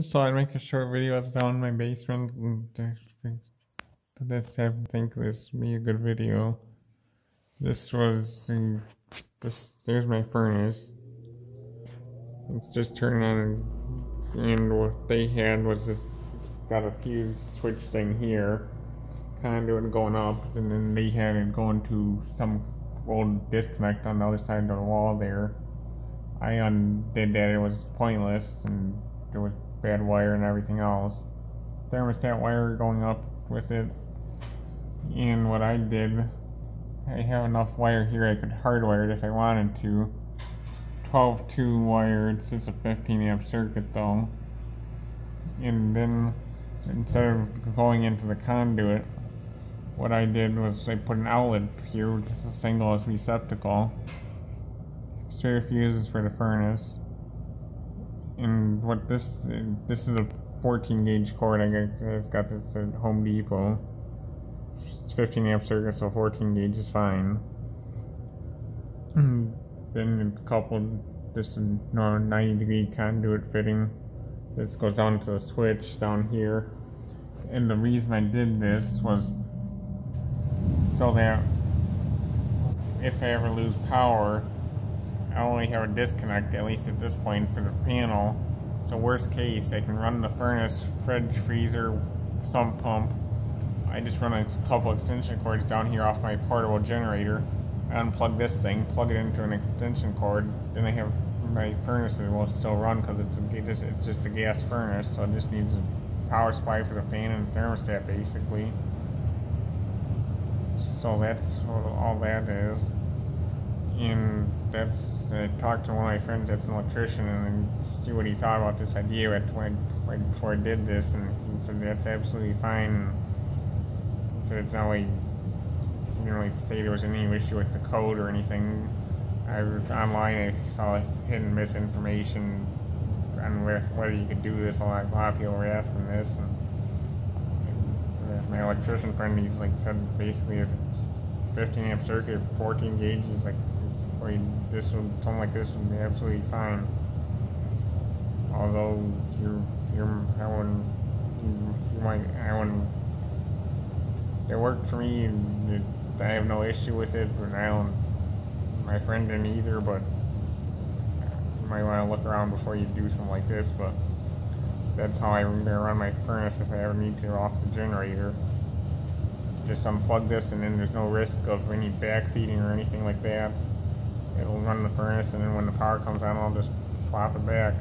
Thought I'd make a short video. I was down in my basement and just I think this would be a good video. This was this. There's my furnace. It's just turned on, and what they had was this got a fuse switch thing here, kind conduit going up, and then they had it going to some old disconnect on the other side of the wall there. I undid that. It was pointless, and there was bad wire and everything else. Thermostat wire going up with it. And what I did, I have enough wire here I could hardwire it if I wanted to. 12 2 wired, it's a 15 amp circuit though. And then instead of going into the conduit, what I did was I put an outlet here, just a single receptacle. Spare fuses for the furnace and what this this is a 14 gauge cord. I guess it's got this at Home Depot. It's 15 amp circuit, so 14 gauge is fine. Mm. then it's coupled this 90 degree conduit fitting. This goes down to the switch down here. And the reason I did this was so that if I ever lose power, I only have a disconnect, at least at this point, for the panel. So worst case, I can run the furnace, fridge, freezer, sump pump. I just run a couple extension cords down here off my portable generator. I unplug this thing, plug it into an extension cord, then I have my furnace it will still run because it's, it's just a gas furnace, so it just needs a power supply for the fan and thermostat basically. So that's all that is and that's I talked to one of my friends that's an electrician and see what he thought about this idea right, right before I did this, and he said that's absolutely fine. He said it's not like he didn't really say there was any issue with the code or anything. I online I saw hidden misinformation on whether you could do this. A lot, a lot of people were asking this, and my electrician friend he's like said basically if it's 15 amp circuit, 14 gauges, like Mean, this one, something like this would be absolutely fine. Although I wouldn't, you, you might, I wouldn't, it worked for me it, I have no issue with it, but I don't, my friend didn't either, but you might want to look around before you do something like this, but that's how I'm gonna run my furnace if I ever need to off the generator. Just unplug this and then there's no risk of any backfeeding or anything like that it'll run the furnace and then when the power comes on I'll just swap it back